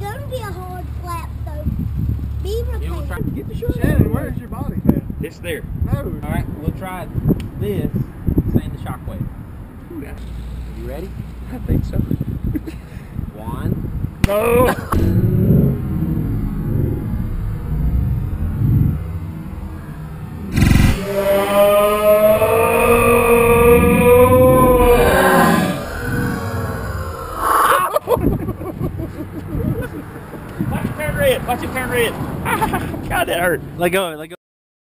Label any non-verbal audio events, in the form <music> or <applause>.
gonna be a hard flap though. Be Yeah, we'll try. repaired. Get the shot. Shannon, where's your body pad? It's there. No. All right, we'll try this. Stay in the shockwave. Are you ready? I think so. <laughs> One. <laughs> No. <laughs> red. Watch it turn red. God, that hurt. Let go. Let go.